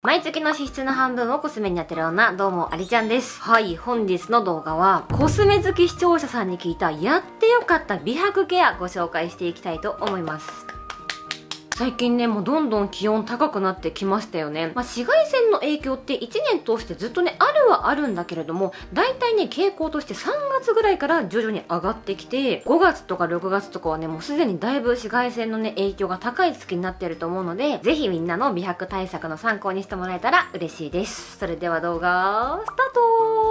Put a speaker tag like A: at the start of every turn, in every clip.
A: 毎月の支出の半分をコスメにやってる女、どうも、ありちゃんです。はい、本日の動画は、コスメ好き視聴者さんに聞いた、やってよかった美白ケアご紹介していきたいと思います。最近ね、もうどんどん気温高くなってきましたよね。まあ、紫外線の影響って1年通してずっとね、あるはあるんだけれども、大体ね、傾向として3月ぐらいから徐々に上がってきて、5月とか6月とかはね、もうすでにだいぶ紫外線のね、影響が高い月になってると思うので、ぜひみんなの美白対策の参考にしてもらえたら嬉しいです。それでは動画、スタート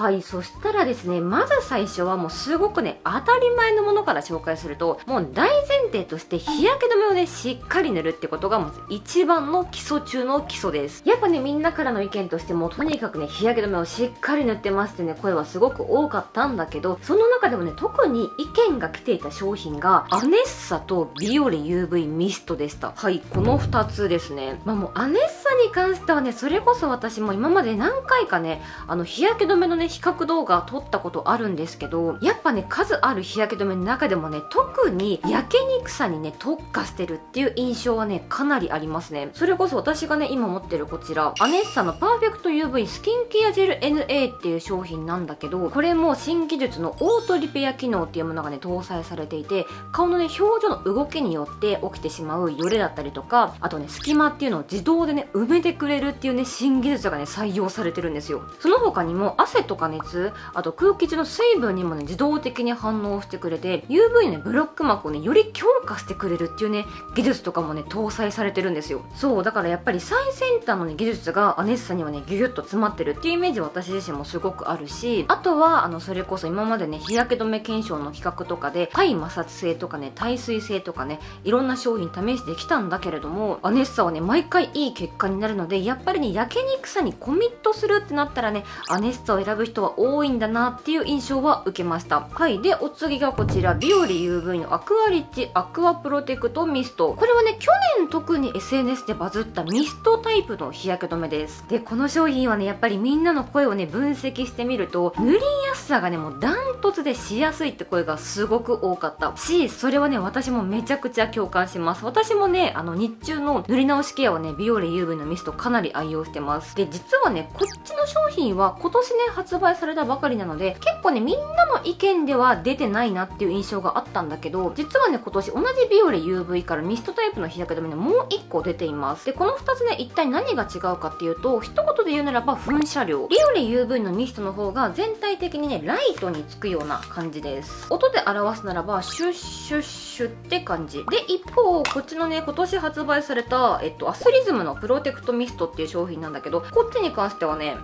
A: はい、そしたらですね、まず最初はもうすごくね、当たり前のものから紹介すると、もう大前提として日焼け止めをね、しっかり塗るってことがまず一番の基礎中の基礎です。やっぱね、みんなからの意見としても、とにかくね、日焼け止めをしっかり塗ってますってね、声はすごく多かったんだけど、その中でもね、特に意見が来ていた商品が、アネッサとビオレ UV ミストでした。はい、この2つですね。まあもうアネッサに関してはね、それこそ私も今まで何回かね、あの、日焼け止めのね、比較動画撮ったことあるんですけどやっぱね数ある日焼け止めの中でもね特に焼けにくさにね特化してるっていう印象はねかなりありますね。それこそ私がね今持ってるこちらアネッサのパーフェクト UV スキンケアジェル NA っていう商品なんだけどこれも新技術のオートリペア機能っていうものがね搭載されていて顔のね表情の動きによって起きてしまうよれだったりとかあとね隙間っていうのを自動でね埋めめてくれるっていうね新技術がね採用されてるんですよ。その他にも汗とか熱あと空気中の水分にもね自動的に反応してくれて UV のねブロック膜をねより強化してくれるっていうね技術とかもね搭載されてるんですよ。そうだからやっぱり最先端のね技術がアネッサにはねギュギュッと詰まってるっていうイメージは私自身もすごくあるしあとはあのそれこそ今までね日焼け止め検証の企画とかで耐摩擦性とかね耐水性とかねいろんな商品試してきたんだけれどもアネッサはね毎回いい結果になるのでやっぱりね焼けにくさにコミットするってなったらねアネッサを選ぶ人は多いんだなっていう印象は受けました。はいでお次がこちら。ビオリ UV のアクアリッチアクアプロテクトミスト。これはね去年特に SNS でバズったミストタイプの日焼け止めです。でこの商品はねやっぱりみんなの声をね分析してみると塗りやすさがねもうダントツでしやすいって声がすごく多かった。しそれはね私もめちゃくちゃ共感します。私もねあの日中の塗り直しケアはねビオレ UV のミストかなり愛用してます。で実はねこっちの商品は今年ね発売されたばかりなので結構ねみんなの意見では出てないなっていう印象があったんだけど実はね今年同じビオレ UV からミストタイプの日焼け止めにもう1個出ています。でこの2つね一体何が違うかっていうと一言で言うならば噴射量。ビオレ UV のミストの方が全体的にねライトにつくような感じです。音で表すならばシュッシュッシュって感じ。で一方こっちのね今年発売された、えっと、アスリズムのプロテクトミストっていう商品なんだけどこっちに関してはね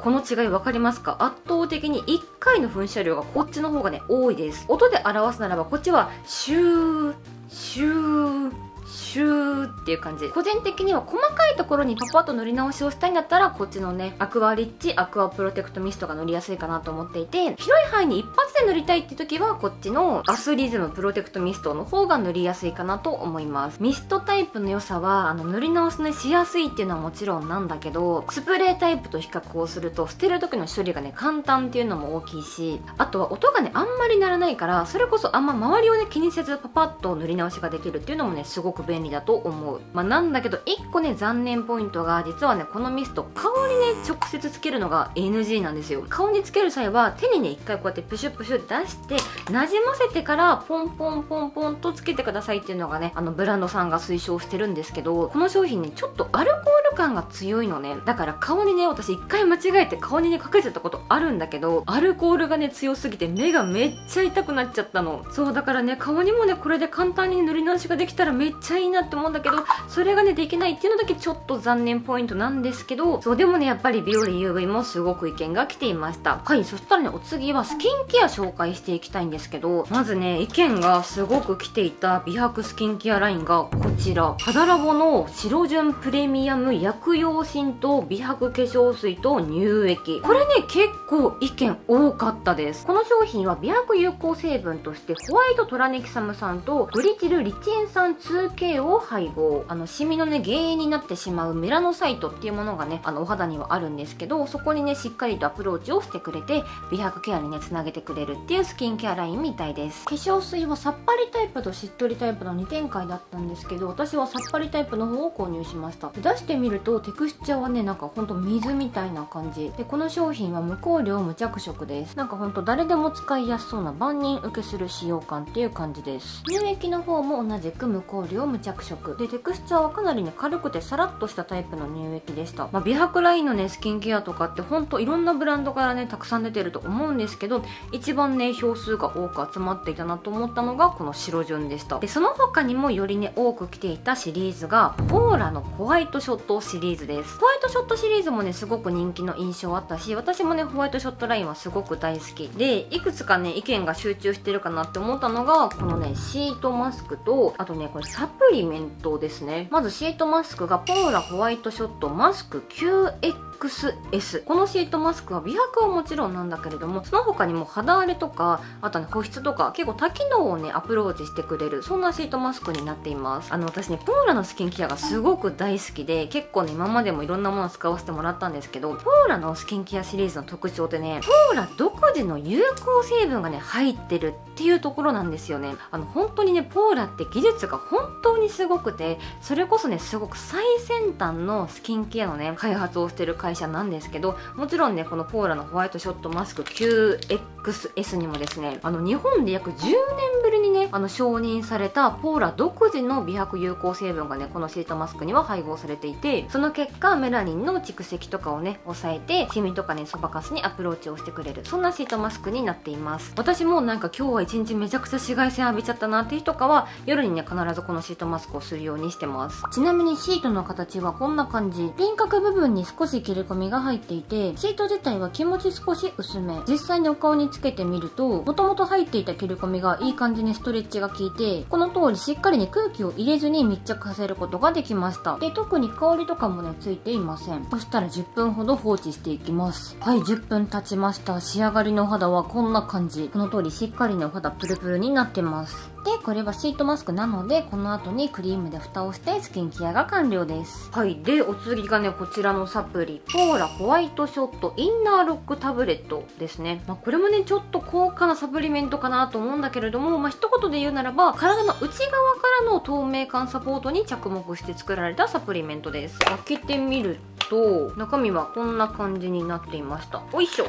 A: この違い分かりますか？圧倒的に1回の噴射量がこっちの方がね多いです。音で表すならばこっちはシューシューシューっていう感じ。個人的には細かいところにパパッと塗り直しをしたいんだったらこっちのねアクアリッチアクアプロテクトミストが塗りやすいかなと思っていて広い範囲に一発で塗りたいって時はこっちのアスリズムプロテクトミストの方が塗りやすいかなと思います。ミストタイプの良さはあの塗り直しねしやすいっていうのはもちろんなんだけどスプレータイプと比較をすると捨てる時の処理がね簡単っていうのも大きいしあとは音がねあんまり鳴らないからそれこそあんま周りをね気にせずパパッと塗り直しができるっていうのもねすごく便利だと思う。まあ、なんだけど1個ね残念ポイントが実はねこのミスト顔にね直接つけるのが NG なんですよ。顔につける際は手にね1回こうやってプシュプシュ出してなじませてからポンポンポンポンとつけてくださいっていうのがねあのブランドさんが推奨してるんですけどこの商品ねちょっとアルコール感が強いのね。だから顔にね私1回間違えて顔にねかけてたことあるんだけどアルコールがね強すぎて目がめっちゃ痛くなっちゃったの。そうだからね顔にもねこれで簡単に塗り直しができたらめっちゃいいなって思うんだけどそれがねできないっていうのだけちょっと残念ポイントなんですけどそうでもねやっぱりビオレ UV もすごく意見が来ていました。はいそしたらねお次はスキンケア紹介していきたいんですけどまずね意見がすごく来ていた美白スキンケアラインがこちら。肌ラボの白純プレミアム薬用浸透美白化粧水と乳液。これね結構意見多かったです。この商品は美白有効成分としてホワイトトラネキサム酸とグリチルリチン酸 2K k を配合あのシミのね原因になってしまうメラノサイトっていうものがねあのお肌にはあるんですけどそこにねしっかりとアプローチをしてくれて美白ケアにねつなげてくれるっていうスキンケアラインみたいです。化粧水はさっぱりタイプとしっとりタイプの2展開だったんですけど私はさっぱりタイプの方を購入しました。出してみるとテクスチャーはねなんかほんと水みたいな感じ。でこの商品は無香料無着色です。なんかほんと誰でも使いやすそうな万人受けする使用感っていう感じです。乳液の方も同じく無香料無着色。でテクスチャーはかなりね軽くてさらっとしたタイプの乳液でした、まあ、美白ラインのねスキンケアとかってほんといろんなブランドからねたくさん出てると思うんですけど一番ね票数が多く集まっていたなと思ったのがこの白順でした。でその他にもよりね多く来ていたシリーズがポーラのホワイトショットシリーズです。ホワイトショットシリーズもねすごく人気の印象あったし私もねホワイトショットラインはすごく大好き。でいくつかね意見が集中してるかなって思ったのがこのねシートマスクとあとねこれサップリメントですね。まずシートマスクがポーラホワイトショットマスク QX XS このシートマスクは美白はもちろんなんだけれどもその他にも肌荒れとかあとね保湿とか結構多機能をねアプローチしてくれるそんなシートマスクになっています。あの私ねポーラのスキンケアがすごく大好きで結構ね今までもいろんなものを使わせてもらったんですけどポーラのスキンケアシリーズの特徴ってねポーラ独自の有効成分がね入ってるっていうところなんですよね。あの本当にねポーラって技術が本当にすごくてそれこそねすごく最先端のスキンケアのね開発をしてる会会社なんですけどもちろんねこのポーラのホワイトショットマスク QXS にもですねあの日本で約10年ぶりにねあの承認されたポーラ独自の美白有効成分がねこのシートマスクには配合されていてその結果メラニンの蓄積とかをね抑えてシミとかねそばかすにアプローチをしてくれるそんなシートマスクになっています。私もなんか今日は一日めちゃくちゃ紫外線浴びちゃったなっていう人とかは夜にね必ずこのシートマスクをするようにしてます。ちなみにシートの形はこんな感じ。輪郭部分に少し切れり込みが入っていてシート自体は気持ち少し薄め。実際にお顔につけてみるともともと入っていた切れ込みがいい感じにストレッチが効いてこの通りしっかりに空気を入れずに密着させることができました。で特に香りとかもねついていません。そしたら10分ほど放置していきます。はい10分経ちました。仕上がりのお肌はこんな感じ。この通りしっかりねお肌プルプルになってます。でこれはシートマスクなのでこの後にクリームで蓋をしてスキンケアが完了です。はい。でお次がねこちらのサプリ。ポーラホワイトショットインナーロックタブレットですね、まあ、これもねちょっと高価なサプリメントかなと思うんだけれどもまあ一言で言うならば体の内側からの透明感サポートに着目して作られたサプリメントです。開けてみると中身はこんな感じになっていました。おいしょ。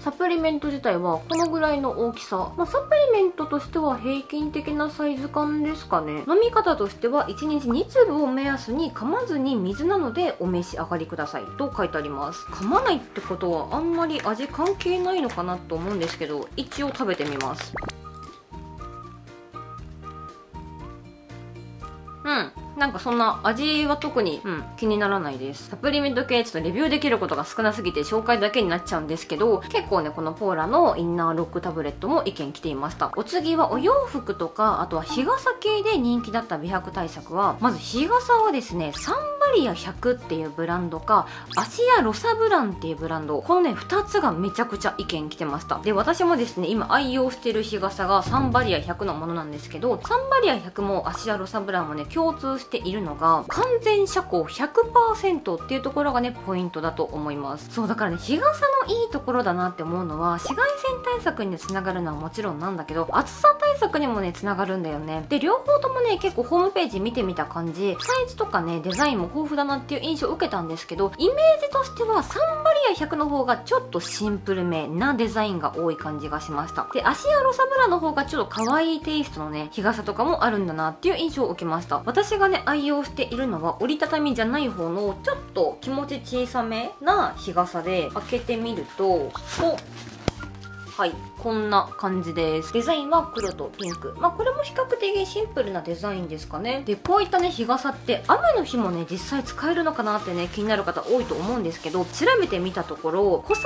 A: サプリメント自体はこのぐらいの大きさ、まあ、サプリメントとしては平均的なサイズ感ですかね。飲み方としては1日2粒を目安に噛まずに水なのでお召し上がりください。と書いてあります。噛まないってことはあんまり味関係ないのかなと思うんですけど一応食べてみます。そんな味は特に、気にならないです。サプリメント系ちょっとレビューできることが少なすぎて紹介だけになっちゃうんですけど、結構ね、このポーラのインナーロックタブレットも意見来ていました。お次はお洋服とか、あとは日傘系で人気だった美白対策は、まず日傘はですね、3バリア100っていうブランドかアシア・ロサブランっていうブランドこのね2つがめちゃくちゃ意見来てました。で私もですね今愛用してる日傘がサンバリア100のものなんですけどサンバリア100もアシア・ロサブランもね共通しているのが完全遮光100%っていうところがねポイントだと思います。そうだからね日傘のいいところだなって思うのは紫外線対策につながるのはもちろんなんだけど暑さ対策にもねつながるんだよね。で両方ともね結構ホームページ見てみた感じサイズとかねデザインも豊富だなっていう印象を受けたんですけどイメージとしてはサンバリア100の方がちょっとシンプルめなデザインが多い感じがしました。でアシアロサブラの方がちょっと可愛いテイストのね日傘とかもあるんだなっていう印象を受けました。私がね愛用しているのは折りたたみじゃない方のちょっと気持ち小さめな日傘で開けてみるとはい。こんな感じです。デザインは黒とピンク。まあこれも比較的シンプルなデザインですかね。でこういったね日傘って雨の日もね実際使えるのかなってね気になる方多いと思うんですけど調べてみたところ小雨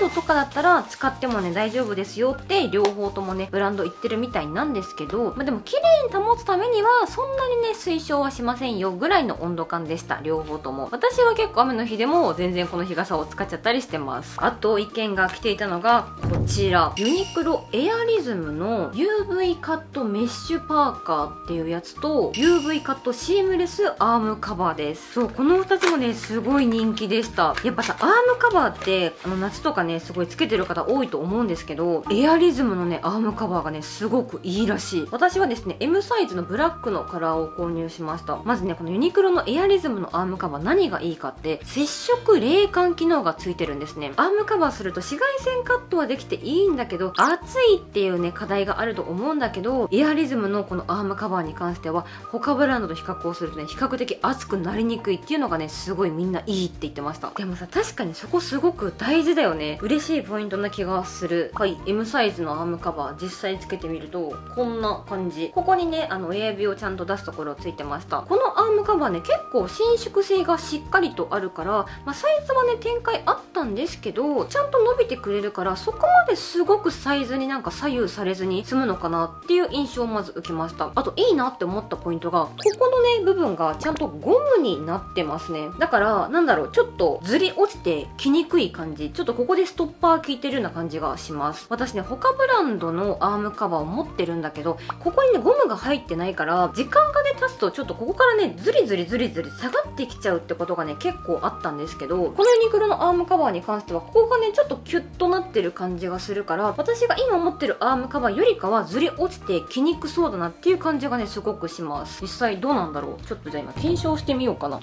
A: 程度とかだったら使ってもね大丈夫ですよって両方ともねブランド言ってるみたいなんですけど、まあ、でも綺麗に保つためにはそんなにね推奨はしませんよぐらいの温度感でした両方とも。私は結構雨の日でも全然この日傘を使っちゃったりしてます。あと意見が来ていたのがこちら。ユユニクロエアリズムの UV カットメッシュパーカーっていうやつと UV カットシームレスアームカバーです。そうこの2つもねすごい人気でした。やっぱさアームカバーってあの夏とかねすごいつけてる方多いと思うんですけどエアリズムのねアームカバーがねすごくいいらしい。私はですね M サイズのブラックのカラーを購入しました。まずねこのユニクロのエアリズムのアームカバー何がいいかって接触冷感機能がついてるんですね。アームカバーすると紫外線カットはできていいんだけど暑いっていうね課題があると思うんだけどエアリズムのこのアームカバーに関しては他ブランドと比較をするとね比較的熱くなりにくいっていうのがねすごいみんないいって言ってました。でもさ確かにそこすごく大事だよね。嬉しいポイントな気がする。はい M サイズのアームカバー実際つけてみるとこんな感じ。ここにねあの親指をちゃんと出すところついてました。このアームカバーね結構伸縮性がしっかりとあるから、まあ、サイズはね展開あったんですけどちゃんと伸びてくれるからそこまですごくサイズになんか左右されずに済むのかなっていう印象をまず受けました。あといいなって思ったポイントがここのね部分がちゃんとゴムになってますね。だからなんだろうちょっとずり落ちてきにくい感じ。ちょっとここでストッパー効いてるような感じがします。私ね他ブランドのアームカバーを持ってるんだけどここにねゴムが入ってないから時間がね経つとちょっとここからねズリズリズリズリ下がってきちゃうってことがね結構あったんですけどこのユニクロのアームカバーに関してはここがねちょっとキュッとなってる感じがするから私が今持ってるアームカバーよりかはずり落ちてきにくそうだなっていう感じがねすごくします。実際どうなんだろう。ちょっとじゃあ今検証してみようかな。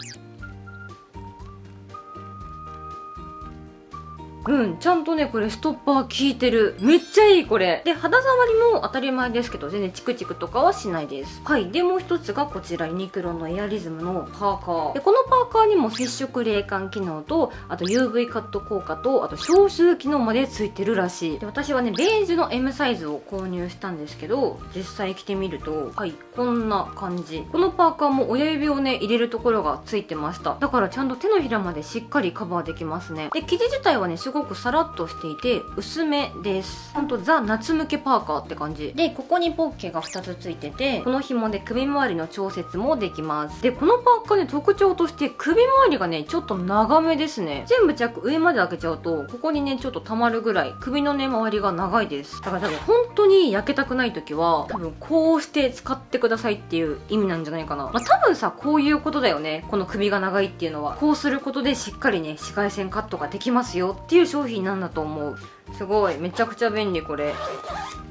A: うんちゃんとねこれストッパー効いてる。めっちゃいいこれ。で肌触りも当たり前ですけど全然チクチクとかはしないです。はい。でもう一つがこちらユニクロのエアリズムのパーカー。でこのパーカーにも接触冷感機能とあと UV カット効果とあと消臭機能までついてるらしい。で私はねベージュの M サイズを購入したんですけど実際着てみるとはいこんな感じ。このパーカーも親指をね入れるところがついてました。だからちゃんと手のひらまでしっかりカバーできますね。で生地自体はねすごごくさらっとしていて薄めです。ほんとザ夏向けパーカーって感じ。でここにポッケが2つついててこの紐で首周りの調節もできます。でこのパーカーね特徴として首周りがねちょっと長めですね。全部着上まで開けちゃうとここにねちょっと溜まるぐらい首のね周りが長いです。だから多分本当に焼けたくない時は多分こうして使ってくださいっていう意味なんじゃないかな。まあ多分さこういうことだよね。この首が長いっていうのは。こうすることでしっかりね紫外線カットができますよっていう商品なんだと思う。すごい。めちゃくちゃ便利これ。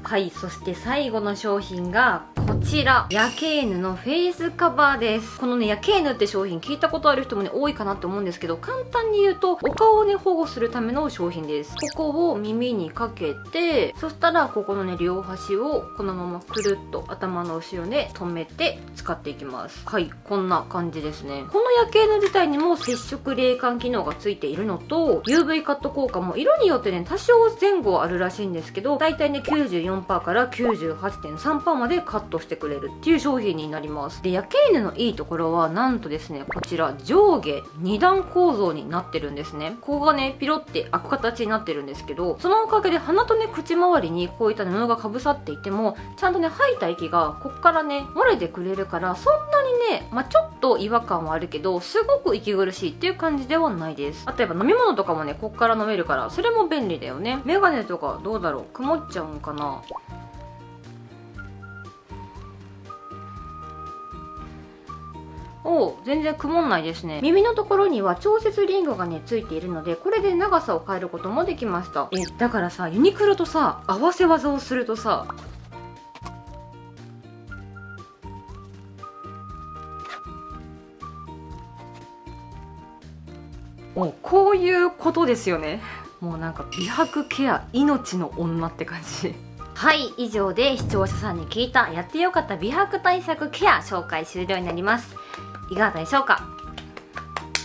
A: はい。そして最後の商品がちらヤケーヌのフェイスカバーです。このねヤケーヌって商品聞いたことある人もね多いかなって思うんですけど簡単に言うとお顔をね保護するための商品です。ここを耳にかけてそしたらここのね両端をこのままくるっと頭の後ろで留めて使っていきます。はいこんな感じですね。このヤケーヌ自体にも接触冷感機能がついているのと UV カット効果も色によってね多少前後あるらしいんですけど大体ね94 94%から98.3%までカットしてくれるっていう商品になります。でヤケーネのいいところはなんとですねこちら上下2段構造になってるんですね。ここがねピロって開く形になってるんですけどそのおかげで鼻とね口周りにこういった布がかぶさっていてもちゃんとね吐いた息がこっからね漏れてくれるからそんなにねまあ、ちょっと違和感はあるけどすごく息苦しいっていう感じではないです。あとやっぱ飲み物とかもねこっから飲めるからそれも便利だよね。メガネとかどうだろう？曇っちゃうんかな？全然曇んないですね。耳のところには調節リングがねついているのでこれで長さを変えることもできました。えだからさユニクロとさ合わせ技をするとさもうこういうことですよね。もうなんか美白ケア命の女って感じ。はい以上で視聴者さんに聞いたやってよかった美白対策ケア紹介終了になります。いかがでしょうか？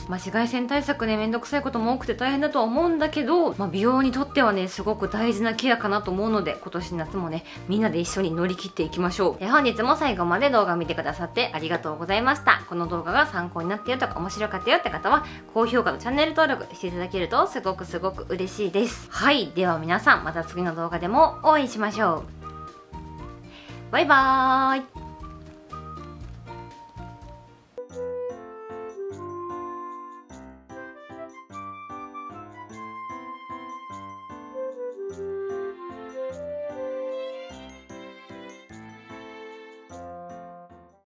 A: まあ、紫外線対策ね、めんどくさいことも多くて大変だとは思うんだけど、まあ、美容にとってはね、すごく大事なケアかなと思うので、今年夏もね、みんなで一緒に乗り切っていきましょう。え本日も最後まで動画見てくださってありがとうございました。この動画が参考になったよとか面白かったよって方は、高評価とチャンネル登録していただけるとすごくすごく嬉しいです。はい。では皆さん、また次の動画でもお会いしましょう。バイバーイ